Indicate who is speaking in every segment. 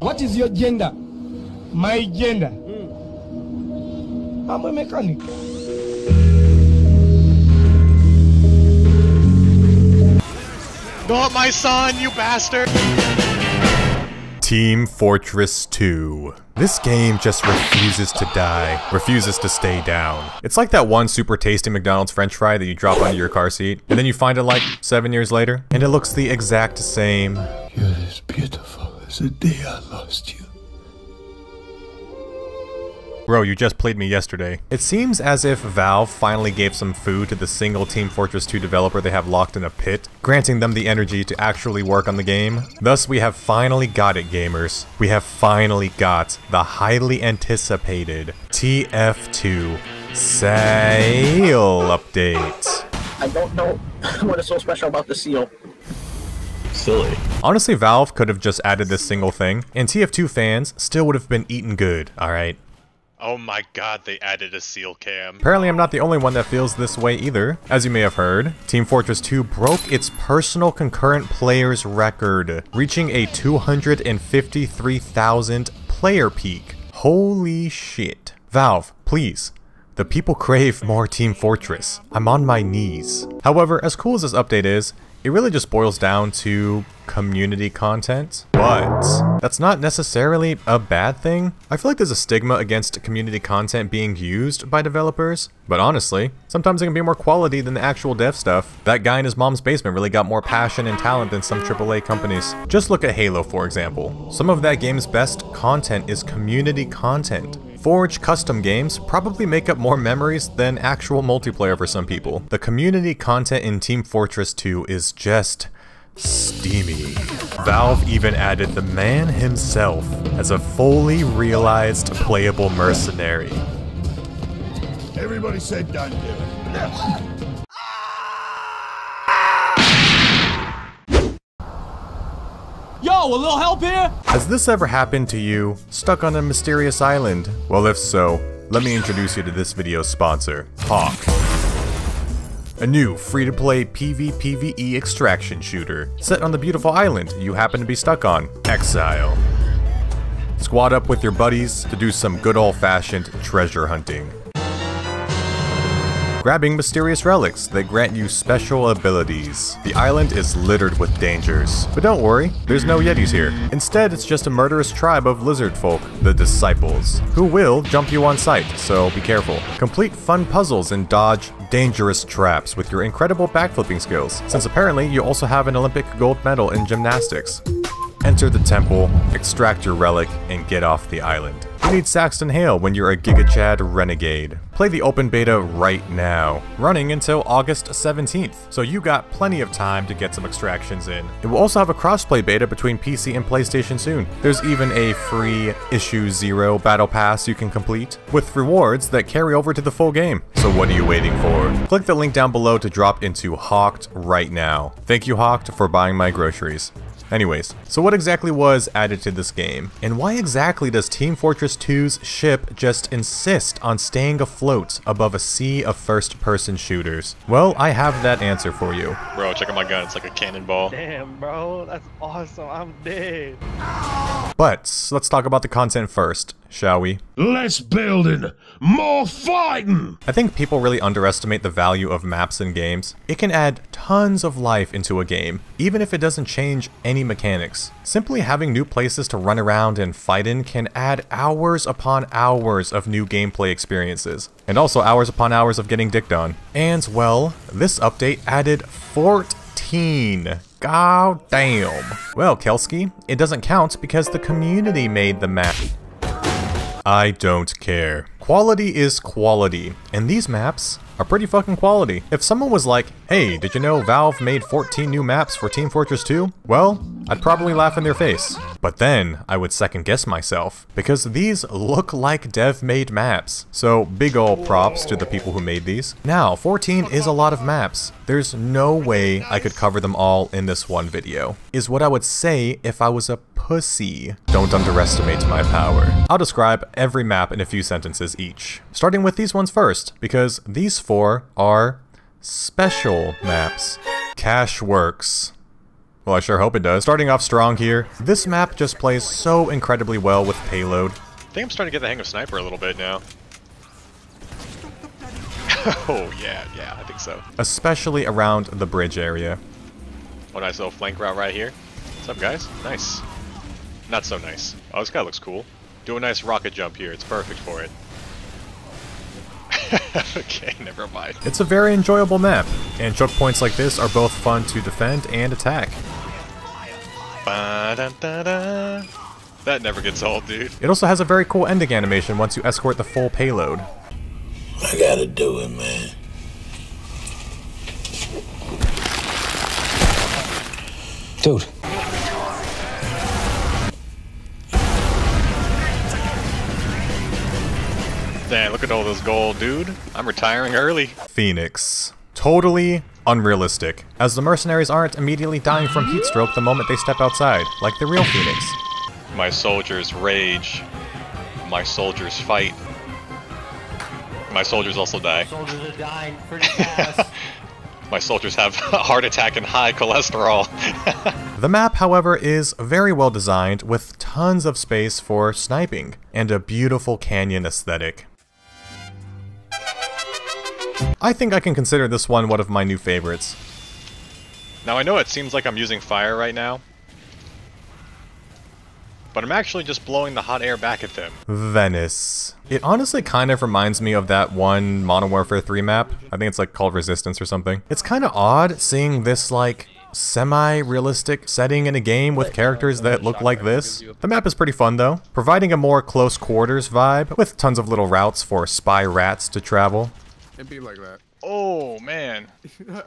Speaker 1: What is your gender? My gender. I'm a mechanic.
Speaker 2: Not my son, you bastard!
Speaker 3: Team Fortress 2. This game just refuses to die, refuses to stay down. It's like that one super tasty McDonald's french fry that you drop under your car seat, and then you find it like seven years later, and it looks the exact same.
Speaker 4: You're as beautiful as the day I lost you.
Speaker 3: Bro, you just played me yesterday. It seems as if Valve finally gave some food to the single Team Fortress 2 developer they have locked in a pit, granting them the energy to actually work on the game. Thus, we have finally got it, gamers. We have finally got the highly anticipated TF2 sale update.
Speaker 5: I don't know what is so special about the seal.
Speaker 2: Silly.
Speaker 3: Honestly, Valve could have just added this single thing, and TF2 fans still would have been eaten good, alright?
Speaker 2: Oh my god, they added a seal cam.
Speaker 3: Apparently I'm not the only one that feels this way either. As you may have heard, Team Fortress 2 broke its personal concurrent players record, reaching a 253,000 player peak. Holy shit. Valve, please. The people crave more Team Fortress. I'm on my knees. However, as cool as this update is, it really just boils down to community content, but that's not necessarily a bad thing. I feel like there's a stigma against community content being used by developers, but honestly, sometimes it can be more quality than the actual dev stuff. That guy in his mom's basement really got more passion and talent than some AAA companies. Just look at Halo for example. Some of that game's best content is community content. Forge custom games probably make up more memories than actual multiplayer for some people. The community content in Team Fortress 2 is just steamy. Valve even added the man himself as a fully realized playable mercenary.
Speaker 4: Everybody said done do
Speaker 1: Yo, a little help here?
Speaker 3: Has this ever happened to you? Stuck on a mysterious island? Well, if so, let me introduce you to this video's sponsor, Hawked. A new free-to-play PvPvE extraction shooter, set on the beautiful island you happen to be stuck on, X-Isle. Squad up with your buddies to do some good old-fashioned treasure hunting. Grabbing mysterious relics that grant you special abilities. The island is littered with dangers, but don't worry, there's no yetis here. Instead, it's just a murderous tribe of lizard folk, the Disciples, who will jump you on sight, so be careful. Complete fun puzzles and dodge dangerous traps with your incredible backflipping skills, since apparently you also have an Olympic gold medal in gymnastics. Enter the temple, extract your relic, and get off the island. You need Saxton Hale when you're a Giga Chad renegade. Play the open beta right now, running until August 17th, so you got plenty of time to get some extractions in. It will also have a crossplay beta between PC and PlayStation soon. There's even a free Issue Zero Battle Pass you can complete, with rewards that carry over to the full game. So what are you waiting for? Click the link down below to drop into Hawked right now. Thank you Hawked for buying my groceries. Anyways, so what exactly was added to this game? And why exactly does Team Fortress 2's ship just insist on staying afloat above a sea of first-person shooters? Well, I have that answer for you.
Speaker 2: Bro, check out my gun. It's like a cannonball.
Speaker 6: Damn, bro, that's awesome. I'm dead.
Speaker 3: But, let's talk about the content first, shall we?
Speaker 4: Less building, more fighting!
Speaker 3: I think people really underestimate the value of maps in games. It can add tons of life into a game, even if it doesn't change any mechanics. Simply having new places to run around and fight in can add hours upon hours of new gameplay experiences, and also hours upon hours of getting dicked on. And, well, this update added 14 God damn. Well, Kelski, it doesn't count because the community made the map. I don't care. Quality is quality, and these maps are pretty fucking quality. If someone was like, hey, did you know Valve made 14 new maps for Team Fortress 2? Well, I'd probably laugh in their face. But then, I would second guess myself, because these look like dev-made maps. So, big ol' props to the people who made these. Now, 14 is a lot of maps. There's no way I could cover them all in this one video, is what I would say if I was a pussy. Don't underestimate my power. I'll describe every map in a few sentences each, starting with these ones first, because these four are special maps. Cashworks. Well, I sure hope it does. Starting off strong here, this map just plays so incredibly well with payload.
Speaker 2: I think I'm starting to get the hang of Sniper a little bit now. oh, yeah, yeah, I think so.
Speaker 3: Especially around the bridge area.
Speaker 2: Oh, nice little flank route right here. What's up, guys? Nice. Not so nice. Oh, this guy looks cool. Do a nice rocket jump here. It's perfect for it. okay, never mind.
Speaker 3: It's a very enjoyable map, and choke points like this are both fun to defend and attack.
Speaker 2: Ba -da -da -da. That never gets old, dude.
Speaker 3: It also has a very cool ending animation once you escort the full payload.
Speaker 4: I gotta do it, man.
Speaker 1: Dude.
Speaker 2: Damn, look at all this gold, dude. I'm retiring early.
Speaker 3: Phoenix. Totally unrealistic, as the mercenaries aren't immediately dying from heatstroke the moment they step outside, like the real Phoenix.
Speaker 2: My soldiers rage. My soldiers fight. My soldiers also die.
Speaker 7: Soldiers are dying pretty fast.
Speaker 2: My soldiers have a heart attack and high cholesterol.
Speaker 3: The map, however, is very well designed with tons of space for sniping and a beautiful canyon aesthetic. I think I can consider this one one of my new favorites.
Speaker 2: now I know it seems like I'm using fire right now. But I'm actually just blowing the hot air back at them.
Speaker 3: Venice. It honestly kind of reminds me of that one Modern Warfare 3 map. I think it's like called Resistance or something. It's kind of odd seeing this like semi-realistic setting in a game with characters that look like this. The map is pretty fun though, providing a more close quarters vibe with tons of little routes for spy rats to travel.
Speaker 8: It'd be like that.
Speaker 2: Oh, man.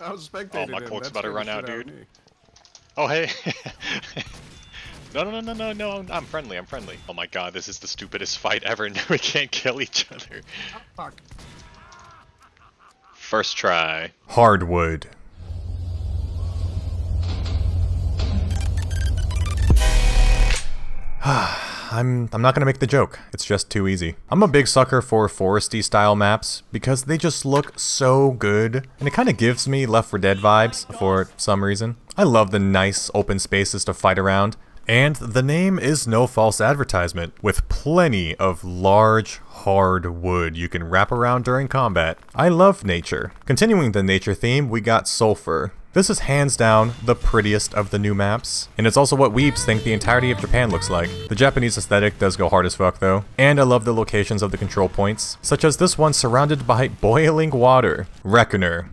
Speaker 8: I was spectating.
Speaker 2: Oh, my
Speaker 8: him.
Speaker 2: cloak's about to run out, dude.
Speaker 8: me.
Speaker 2: Oh, hey. no, no, no, no, no, no. I'm friendly. I'm friendly. Oh my god, this is the stupidest fight ever. No, we can't kill each other.
Speaker 8: Oh, fuck.
Speaker 2: First try.
Speaker 3: Hardwood. I'm I'm not gonna make the joke. It's just too easy. I'm a big sucker for foresty style maps because they just look so good, and it kind of gives me Left 4 Dead vibes for some reason. I love the nice open spaces to fight around. And the name is no false advertisement, with plenty of large, hard wood you can wrap around during combat. I love nature. Continuing the nature theme, we got Sulfur. This is hands down the prettiest of the new maps, and it's also what weebs think the entirety of Japan looks like. The Japanese aesthetic does go hard as fuck though, and I love the locations of the control points, such as this one surrounded by boiling water. Reckoner.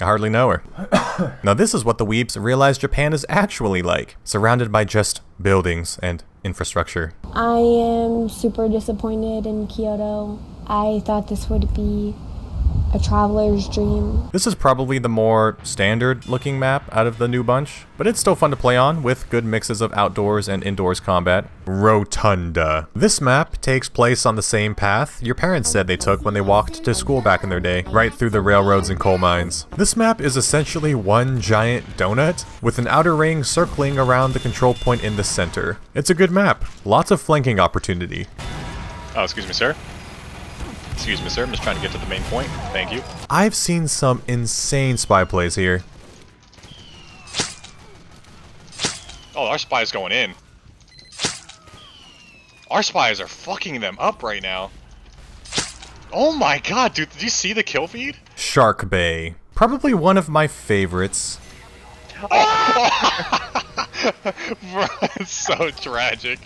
Speaker 3: I hardly know her. now this is what the weebs realize Japan is actually like, surrounded by just buildings and infrastructure.
Speaker 9: I am super disappointed in Kyoto. I thought this would be a traveler's dream.
Speaker 3: This is probably the more standard looking map out of the new bunch, but it's still fun to play on with good mixes of outdoors and indoors combat. Rotunda. This map takes place on the same path your parents said they took when they walked to school back in their day, right through the railroads and coal mines. This map is essentially one giant donut with an outer ring circling around the control point in the center. It's a good map, lots of flanking opportunity.
Speaker 2: Oh, excuse me, sir. Excuse me, sir. I'm just trying to get to the main point. Thank you.
Speaker 3: I've seen some insane spy plays here.
Speaker 2: Oh, our spy's going in. Our spies are fucking them up right now. Oh my god, dude, did you see the kill feed?
Speaker 3: Shark Bay. Probably one of my favorites.
Speaker 2: Bro, it's so tragic.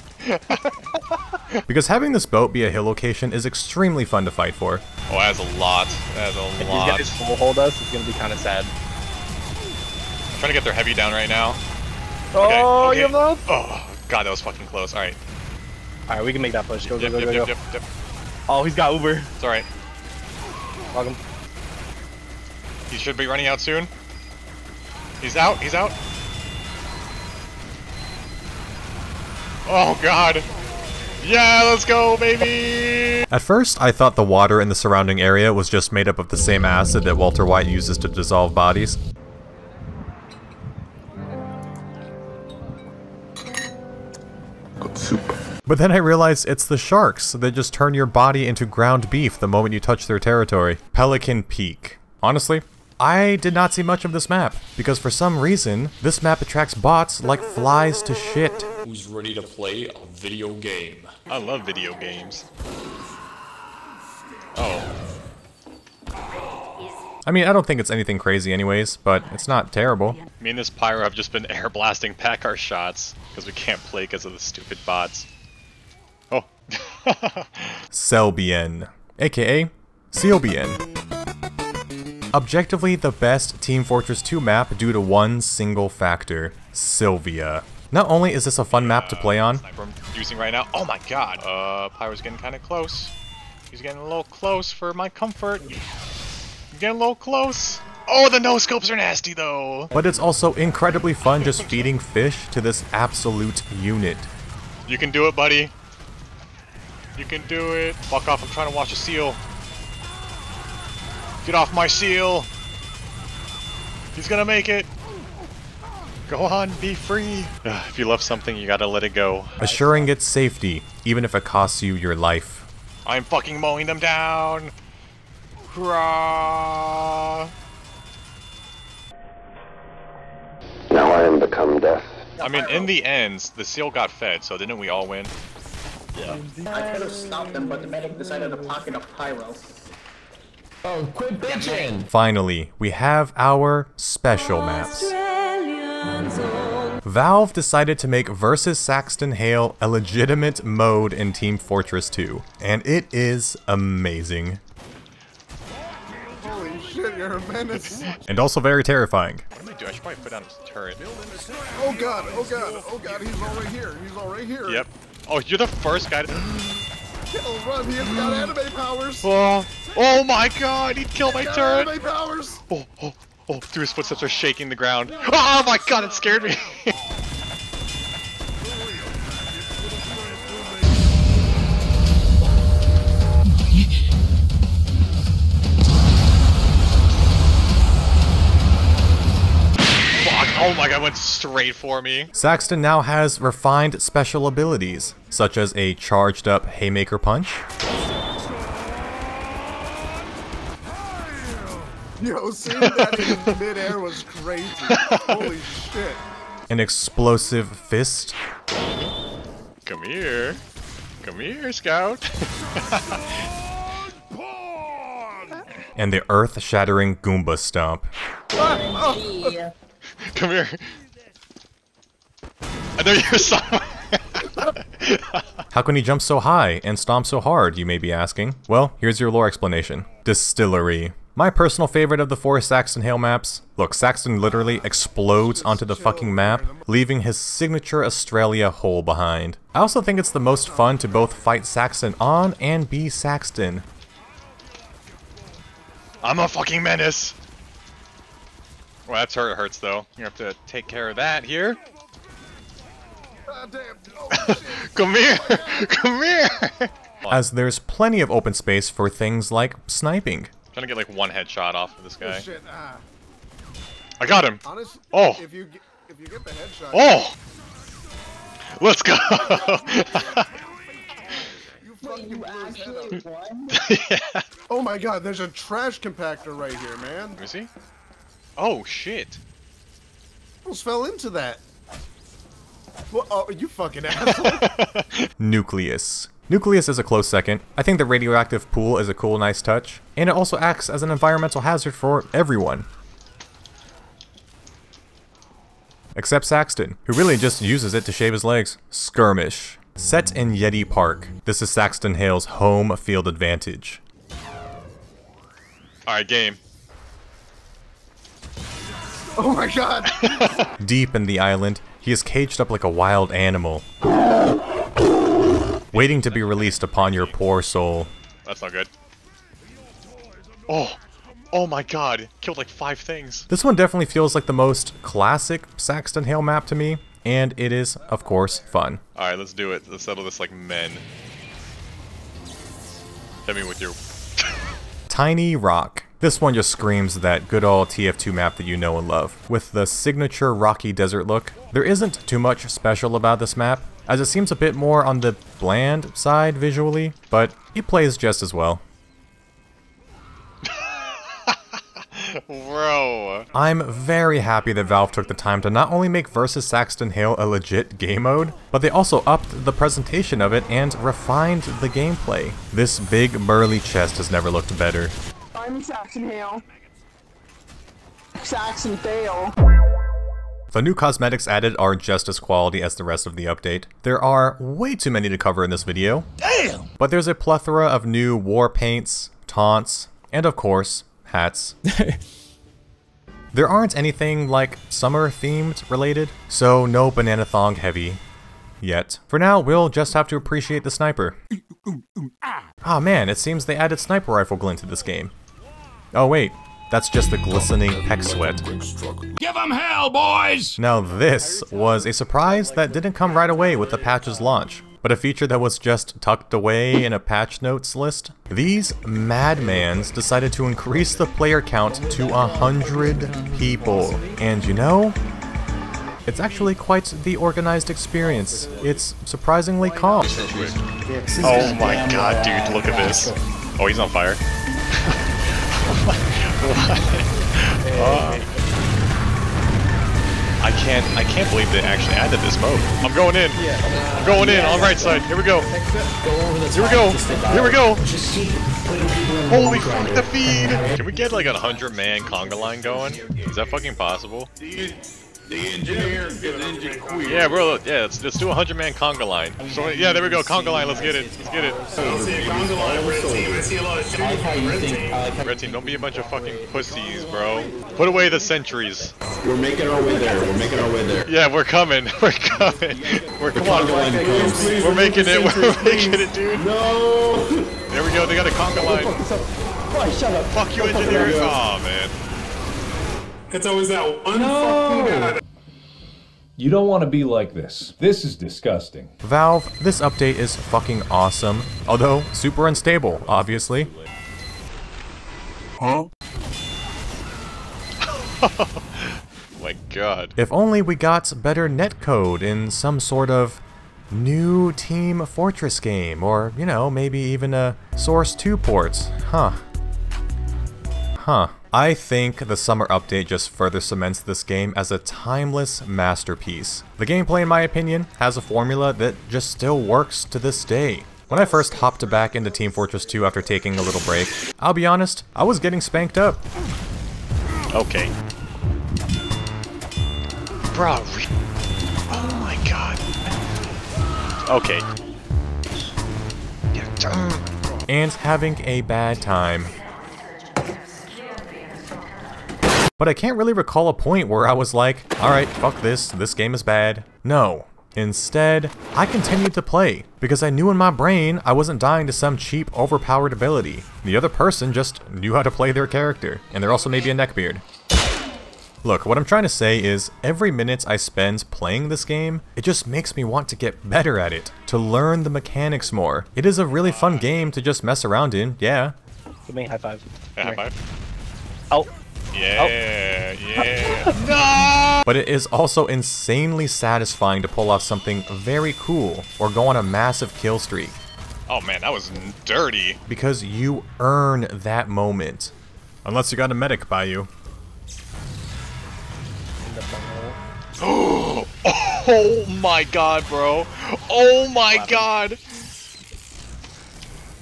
Speaker 3: Because having this boat be a hill location is extremely fun to fight for.
Speaker 2: Oh, that has a lot. That has a
Speaker 6: If these
Speaker 2: lot.
Speaker 6: guys full hold us, it's gonna be kind of sad.
Speaker 2: I'm trying to get their heavy down right now. Oh, okay,
Speaker 6: Oh,
Speaker 2: okay.
Speaker 6: you have love?
Speaker 2: Oh, god, that was fucking close. Alright.
Speaker 6: Alright, we can make that push. Go,
Speaker 2: Yep,
Speaker 6: go,
Speaker 2: yep,
Speaker 6: go, go,
Speaker 2: yep,
Speaker 6: go.
Speaker 2: yep, yep.
Speaker 6: Oh, he's got Uber.
Speaker 2: It's alright.
Speaker 6: Welcome.
Speaker 2: He should be running out soon. He's out, he's out. Oh god. Yeah, let's go, baby!
Speaker 3: At first, I thought the water in the surrounding area was just made up of the same acid that Walter White uses to dissolve bodies.
Speaker 4: Soup.
Speaker 3: But then I realized it's the sharks that just turn your body into ground beef the moment you touch their territory. Pelican Peak. Honestly, I did not see much of this map, because for some reason, this map attracts bots like flies to shit.
Speaker 1: Who's ready to play a video game?
Speaker 2: I love video games. Oh,
Speaker 3: I mean, I don't think it's anything crazy anyways, but it's not terrible.
Speaker 2: me and this pyro have just been air blasting back our shots because we can't play because of the stupid bots. Oh.
Speaker 3: Selbyen, aka Sealbien. Objectively the best Team Fortress 2 map due to one single factor, Sylvia. Not only is this a fun map to play on,
Speaker 2: I'm using right now. Oh my god. Uh, Pyro's getting kind of close. He's getting a little close for my comfort. Getting a little close. Oh, the no scopes are nasty though.
Speaker 3: but it's also incredibly fun just feeding fish to this absolute unit.
Speaker 2: You can do it, buddy. You can do it. Fuck off, I'm trying to watch a seal. Get off my seal. He's gonna make it. Go on, be free. Ugh, if you love something, you gotta let it go.
Speaker 3: Assuring its safety, even if it costs you your life.
Speaker 2: I'm fucking mowing them down. Hurrah!
Speaker 10: Now I am become death.
Speaker 2: I mean, in the end, the seal got fed, so didn't we all win? Yeah.
Speaker 5: I could have stopped them, but the medic decided to pocket a pyro.
Speaker 7: Oh, quit bitching!
Speaker 3: Finally, we have our special maps. Valve decided to make Versus Saxton Hale a legitimate mode in Team Fortress 2, and it is amazing.
Speaker 8: Holy shit, you're a menace.
Speaker 3: And also very terrifying.
Speaker 2: What am I doing? I should probably put down this turret.
Speaker 8: Oh god, oh god, oh god, he's all right here. He's all right here.
Speaker 2: Yep. Oh, you're the first guy to...
Speaker 8: Kill, run, he has got anime powers.
Speaker 2: Oh, oh my god, he'd kill my turret!
Speaker 8: anime powers.
Speaker 2: Oh, oh, oh, through his footsteps are shaking the ground. Oh my god, it scared me! oh my god, went straight for me.
Speaker 3: Saxton now has refined special abilities, such as a charged up Haymaker Punch,
Speaker 8: Yo, seeing that in midair was crazy. Holy shit.
Speaker 3: an explosive fist,
Speaker 2: Come here. Come here, Scout.
Speaker 3: and the earth shattering Goomba Stomp. Ah, oh.
Speaker 2: Come here. I know you're somewhere.
Speaker 3: How can he jump so high and stomp so hard, you may be asking? Well, here's your lore explanation. Distillery. My personal favorite of the four Saxton Hale maps. Look, Saxton literally explodes onto the fucking map, leaving his signature Australia hole behind. I also think it's the most fun to both fight Saxton on and be Saxton.
Speaker 2: I'm a fucking menace. Well, that's hurt hurts though. You have to take care of that here.
Speaker 8: God damn. Oh shit.
Speaker 2: Come here. Come here.
Speaker 3: As there's plenty of open space for things like sniping.
Speaker 2: I'm trying to get like one headshot off of this
Speaker 8: Oh
Speaker 2: guy.
Speaker 8: Ah.
Speaker 2: I got him. Oh.
Speaker 8: if you get, if you get the headshot,
Speaker 2: Oh. Let's go.
Speaker 8: you fucking blew his head up.
Speaker 2: yeah.
Speaker 8: Oh my god, there's a trash compactor right here, man.
Speaker 2: Let me see. Oh shit.
Speaker 8: Almost fell into that. Well, oh, you fucking asshole.
Speaker 3: Nucleus. Nucleus is a close second. I think the radioactive pool is a cool, nice touch, and it also acts as an environmental hazard for everyone. Except Saxton, who really just uses it to shave his legs. Skirmish. Set in Yeti Park, this is Saxton Hale's home field advantage.
Speaker 2: All right, game.
Speaker 8: oh my god.
Speaker 3: Deep in the island, he is caged up like a wild animal, waiting to be released upon your poor soul.
Speaker 2: That's not good. Oh. Oh my god. Killed like five things.
Speaker 3: This one definitely feels like the most classic Saxton Hale map to me, and it is, of course, fun.
Speaker 2: All right, let's do it. Let's settle this like men. Hit me with your.
Speaker 3: Tiny Rock. This one just screams that good old TF2 map that you know and love. With the signature rocky desert look, there isn't too much special about this map, as it seems a bit more on the bland side visually, but it plays just as well.
Speaker 2: Bro.
Speaker 3: I'm very happy that Valve took the time to not only make Versus Saxton Hale a legit game mode, but they also upped the presentation of it and refined the gameplay. This big burly chest has never looked better.
Speaker 11: I'm Saxton Hale. Saxon Fail.
Speaker 3: The new cosmetics added are just as quality as the rest of the update. There are way too many to cover in this video. Damn! But there's a plethora of new war paints, taunts, and of course, hats. there aren't anything like summer themed related, so no banana thong heavy yet. For now, we'll just have to appreciate the sniper. Mm, mm, mm, ah. ah man, it seems they added sniper rifle glint to this game. Oh wait, that's just the glistening hex sweat.
Speaker 12: Give 'em hell, boys!
Speaker 3: Now this was a surprise that didn't come right away with the patch's launch, but a feature that was just tucked away in a patch notes list. These madmans decided to increase the player count to a hundred people. And you know, it's actually quite the organized experience. It's surprisingly calm.
Speaker 2: Oh my god, dude, look at this. Oh, he's on fire. Oh. I can't I can't believe they actually added this mode. I'm going in. I'm going in on right side. Here we go. Here we go. Here we go. Holy fuck the feed! Can we get like a hundred man conga line going? Is that fucking possible?
Speaker 12: The engineer, the engine quit.
Speaker 2: Yeah, bro. look, Yeah, let's, let's do a hundred man conga line. So yeah, there we go. Conga line. Let's get it. Let's get it.
Speaker 12: I see a conga line, red team. I see a lot of shooting. Red team.
Speaker 2: Red team, don't be a bunch of fucking pussies, bro. Put away the sentries.
Speaker 13: We're making our way there. We're making our way there.
Speaker 2: Yeah, we're coming. We're coming. We're come on.
Speaker 13: conga line comes.
Speaker 2: We're making it. We're making it, dude.
Speaker 13: No!
Speaker 2: There we go. They got a conga line.
Speaker 11: Boy, shut up.
Speaker 2: Fuck you, engineer. Oh man.
Speaker 12: It's always that one fucking guy.
Speaker 14: You don't want to be like this. This is disgusting.
Speaker 3: Valve, this update is fucking awesome. Although, super unstable, obviously.
Speaker 12: Huh?
Speaker 2: my god.
Speaker 3: If only we got better netcode in some sort of new Team Fortress game, or, you know, maybe even a Source 2 port. Huh. Huh. I think the summer update just further cements this game as a timeless masterpiece. The gameplay, in my opinion, has a formula that just still works to this day. When I first hopped back into Team Fortress 2 after taking a little break, I'll be honest, I was getting spanked up.
Speaker 2: Okay. Bro. Oh my god. Okay.
Speaker 3: and having a bad time. But I can't really recall a point where I was like, alright, fuck this, this game is bad. No. Instead, I continued to play, because I knew in my brain I wasn't dying to some cheap, overpowered ability. The other person just knew how to play their character, and they're also maybe a neckbeard. Look, what I'm trying to say is, every minute I spend playing this game, it just makes me want to get better at it, to learn the mechanics more. It is a really fun game to just mess around in, yeah.
Speaker 6: Give me a high five.
Speaker 2: Yeah, high five.
Speaker 6: Oh.
Speaker 2: Yeah, oh. yeah. no!
Speaker 3: But it is also insanely satisfying to pull off something very cool, or go on a massive kill streak,
Speaker 2: Oh man, that was dirty.
Speaker 3: because you earn that moment. Unless you got a medic by you.
Speaker 2: Oh, oh my god, bro. Oh my god.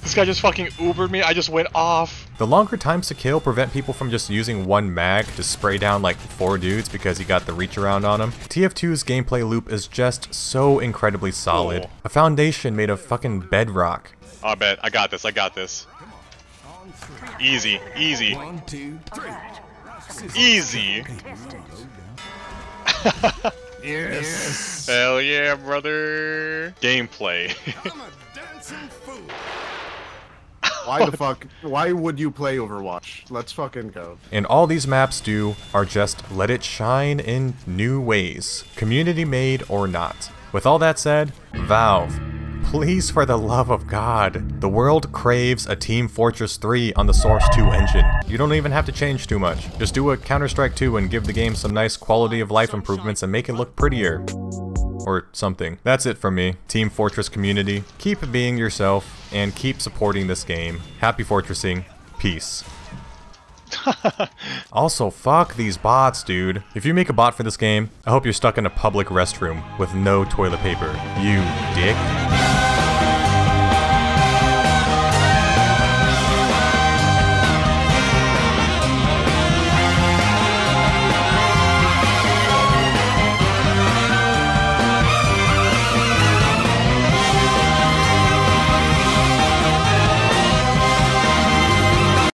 Speaker 2: This guy just fucking Ubered me. I just went off.
Speaker 3: The longer times to kill prevent people from just using one mag to spray down like four dudes because you got the reach around on them. TF2's gameplay loop is just so incredibly solid.
Speaker 2: Cool.
Speaker 3: A foundation made of fucking bedrock.
Speaker 2: I bet. I got this. I got this. Easy. Easy.
Speaker 12: One, two, three.
Speaker 2: Easy.
Speaker 12: Yes.
Speaker 2: Hell yeah, brother. Gameplay.
Speaker 8: Why the fuck? Why would you play Overwatch? Let's fucking go.
Speaker 3: And all these maps do are just let it shine in new ways, community made or not. With all that said, Valve, please for the love of God, the world craves a Team Fortress 3 on the Source 2 engine. You don't even have to change too much. Just do a Counter-Strike 2 and give the game some nice quality of life improvements and make it look prettier. Or something. That's it from me. Team Fortress community. Keep being yourself and keep supporting this game. Happy fortressing. Peace. Also, fuck these bots, dude. If you make a bot for this game, I hope you're stuck in a public restroom with no toilet paper. You dick.